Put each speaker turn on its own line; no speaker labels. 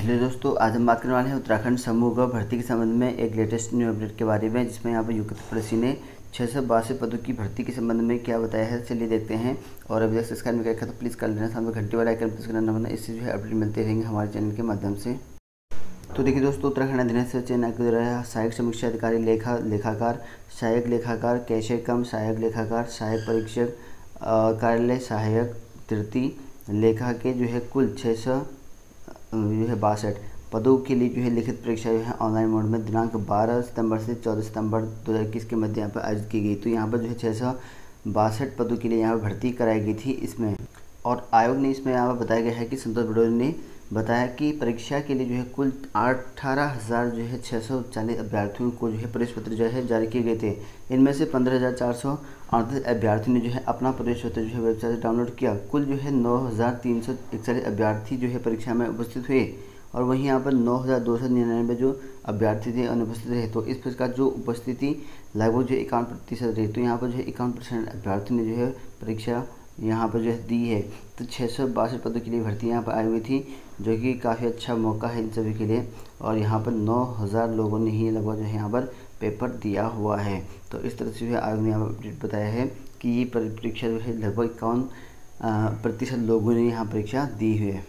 Hello दोस्तों, आज हम बात करने वाले हैं उत्तराखंड समूह ग भर्ती के संबंध में एक लेटेस्ट न्यू अपडेट के बारे में, जिसमें यहाँ पर युक्त प्रसी ने छः सौ बासठ पदों की भर्ती के संबंध में क्या बताया है, चलिए देखते हैं। और अभी तक सब्सक्राइब नहीं तो प्लीज़ कर लेना सामने घंटे वाला आइकन प्रेस करना वरना इससे जो है अपडेट मिलते रहेंगे हमारे चैनल के माध्यम से। तो देखिए दोस्तों, उत्तराखंड अधीन चयन के द्वारा सहायक समीक्षा अधिकारी लेखा, लेखाकार, सहायक लेखाकार कैशे कम, सहायक लेखाकार, सहायक परीक्षक कार्यालय सहायक तृतीय लेखा के जो है कुल छः सौ जो है बासठ। पदों के लिए जो है लिखित परीक्षा जो है ऑनलाइन मोड में। दिनांक 12 सितंबर से 14 सितंबर 2021 के मध्य यहाँ पर आयोजित की गई तो यहाँ पर जो है छः सौ बासठ पदों के लिए यहाँ पर भर्ती कराई गई थी। इसमें और आयोग ने इसमें यहाँ पर बताया गया है कि संतोष बडोली ने बताया कि परीक्षा के लिए जो है कुल अठारह हज़ार जो है छः सौ चालीस अभ्यर्थियों को जो है प्रवेश पत्र जो है जारी किए गए थे इनमें से पंद्रह हज़ार चार सौ अड़तीस अभ्यर्थियों ने जो है अपना प्रवेश पत्र जो है वेबसाइट से डाउनलोड किया कुल जो है नौ हज़ार तीन सौ इकतालीस अभ्यर्थी जो है परीक्षा में उपस्थित हुए और वहीं यहाँ पर नौ हज़ार दो सौ निन्यानवे जो अभ्यर्थी थे अनुपस्थित रहे तो इस प्रकार जो उपस्थिति लगभग जो इक्यावन प्रतिशत रही तो यहाँ पर जो है इक्यावन परसेंट अभ्यर्थी ने जो है परीक्षा यहाँ पर जो है दी है। तो छः सौ बासठ पदों के लिए भर्ती यहाँ पर आई हुई थी, जो कि काफ़ी अच्छा मौका है इन सभी के लिए। और यहाँ पर नौ हज़ार लोगों ने ही लगभग जो है यहाँ पर पेपर दिया हुआ है। तो इस तरह से जो है आयोग ने यहाँ पर अपडेट बताया है कि ये परीक्षा जो है लगभग इक्यावन प्रतिशत लोगों ने यहाँ परीक्षा दी हुई है।